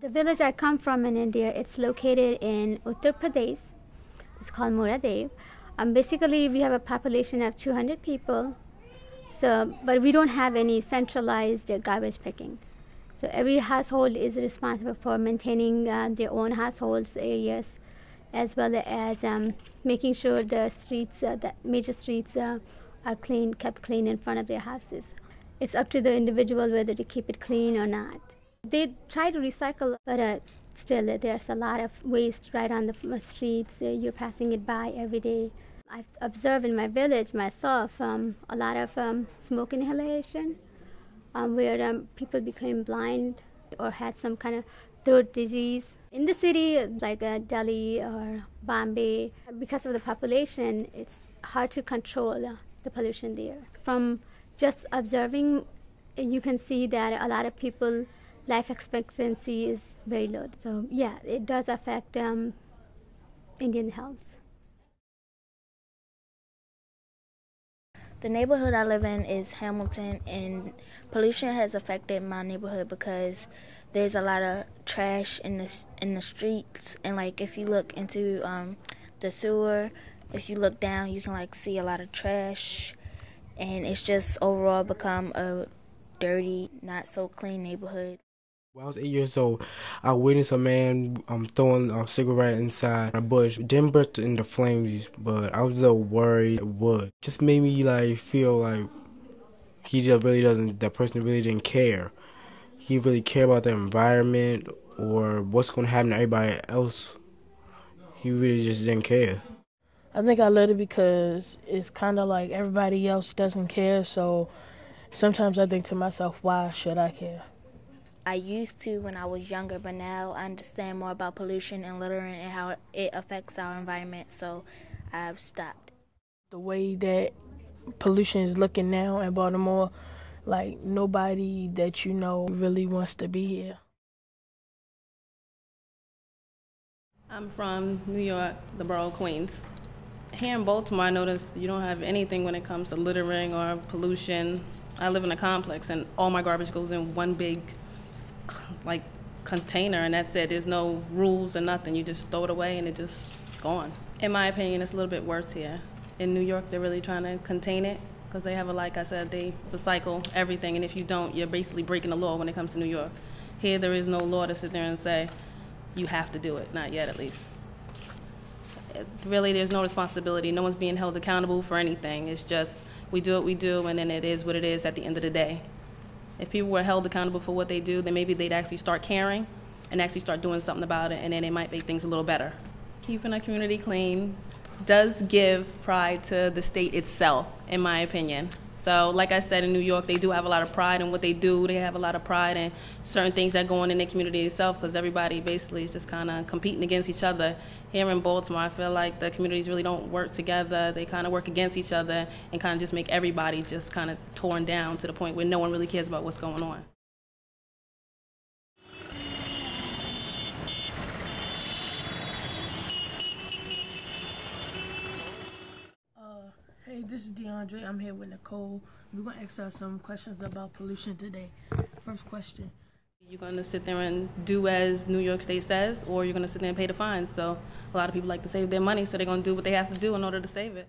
The village I come from in India, it's located in Uttar Pradesh. It's called Muradev. Um, basically, we have a population of 200 people. So, but we don't have any centralized uh, garbage picking. So every household is responsible for maintaining uh, their own households areas, as well as um, making sure the streets, uh, the major streets, uh, are clean, kept clean in front of their houses. It's up to the individual whether to keep it clean or not. They try to recycle, but uh, still uh, there's a lot of waste right on the streets. Uh, you're passing it by every day. I've observed in my village myself um, a lot of um, smoke inhalation, um, where um, people became blind or had some kind of throat disease. In the city, like uh, Delhi or Bombay, because of the population, it's hard to control uh, the pollution there. From just observing, you can see that a lot of people life expectancy is very low. So yeah, it does affect um, Indian health. The neighborhood I live in is Hamilton, and pollution has affected my neighborhood because there's a lot of trash in the in the streets, and like if you look into um, the sewer, if you look down, you can like see a lot of trash, and it's just overall become a dirty, not so clean neighborhood. When I was eight years old, I witnessed a man um, throwing a cigarette inside a bush. Didn't burst into flames, but I was a little worried it would. Just made me like feel like he just really doesn't. That person really didn't care. He really care about the environment or what's going to happen to everybody else. He really just didn't care. I think I let it because it's kind of like everybody else doesn't care. So sometimes I think to myself, why should I care? I used to when I was younger, but now I understand more about pollution and littering and how it affects our environment, so I've stopped. The way that pollution is looking now in Baltimore, like nobody that you know really wants to be here. I'm from New York, the borough of Queens. Here in Baltimore, I notice you don't have anything when it comes to littering or pollution. I live in a complex, and all my garbage goes in one big, like, container, and that's it. There's no rules or nothing. You just throw it away, and it just gone. In my opinion, it's a little bit worse here. In New York, they're really trying to contain it because they have a, like I said, they recycle everything, and if you don't, you're basically breaking the law when it comes to New York. Here, there is no law to sit there and say you have to do it. Not yet, at least. It's really, there's no responsibility. No one's being held accountable for anything. It's just we do what we do, and then it is what it is at the end of the day. If people were held accountable for what they do, then maybe they'd actually start caring and actually start doing something about it, and then it might make things a little better. Keeping a community clean does give pride to the state itself, in my opinion. So, like I said, in New York, they do have a lot of pride in what they do. They have a lot of pride in certain things that go on in their community itself because everybody basically is just kind of competing against each other. Here in Baltimore, I feel like the communities really don't work together. They kind of work against each other and kind of just make everybody just kind of torn down to the point where no one really cares about what's going on. Hey, this is DeAndre. I'm here with Nicole. We're going to ask her some questions about pollution today. First question. You're going to sit there and do as New York State says, or you're going to sit there and pay the fines. So, a lot of people like to save their money, so they're going to do what they have to do in order to save it.